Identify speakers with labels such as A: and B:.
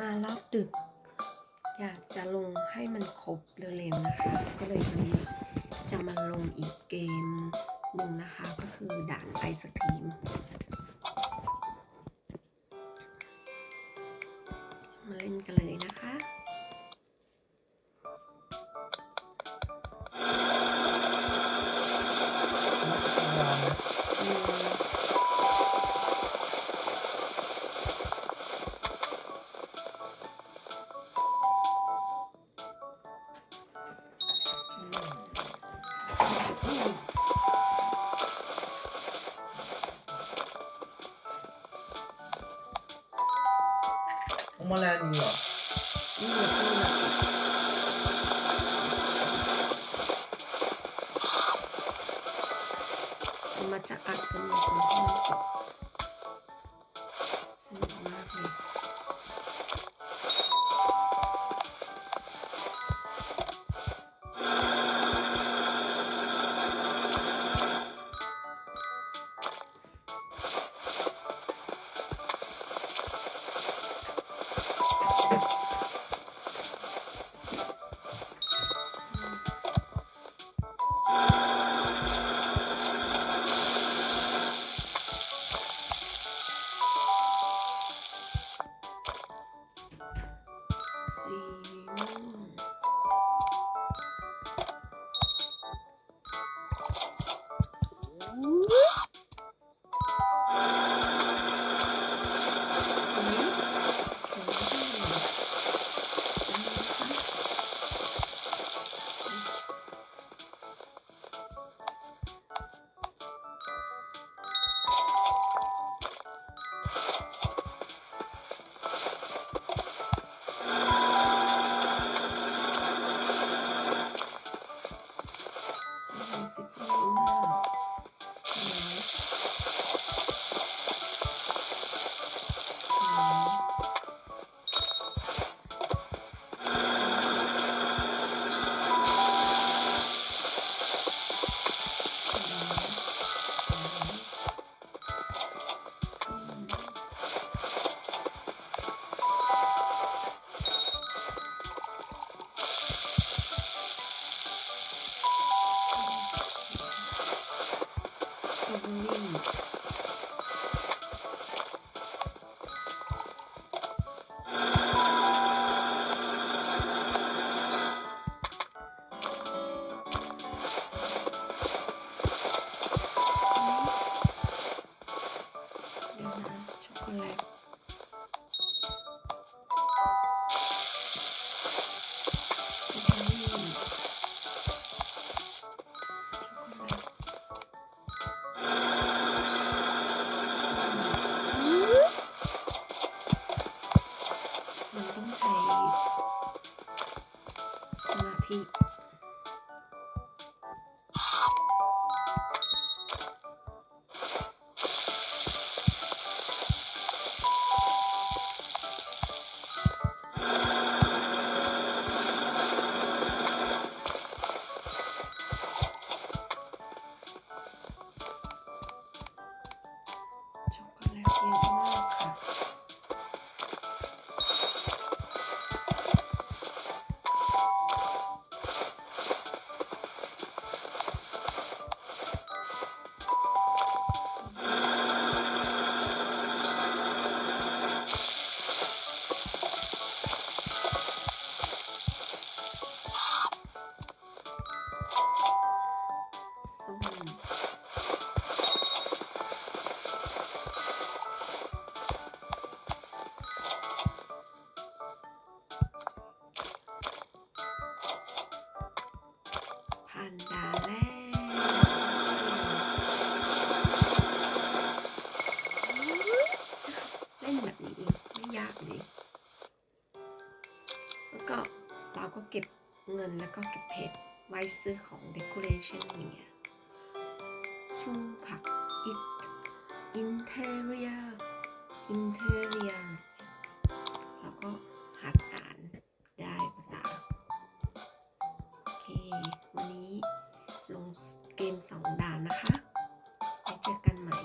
A: มารอบดึก อยากจะลงให้มันครบเร็วๆนะคะ ก็เลยวันนี้จะมาลงอีกเกมหนึ่งนะคะ ก็คือด่านไอศครีม นี่แหละนี่แขา
B: ช็อ
A: กโกแลตสตรอเบอรี่ช็อกโกแลตส้มมันต้องใช้สมาธิ ก็เราก็เก็บเงินแล้วก็เก็บเพชรไว้ซื้อของเดคอเรชันอย่างเงี้ยชูผักอิทอินเทเรียอินเทเรีแล้วก็หัดอ่านได้ภาษา โอเค วันนี้ลงเกมสองด่านนะคะ ไว้เจอกันใหม่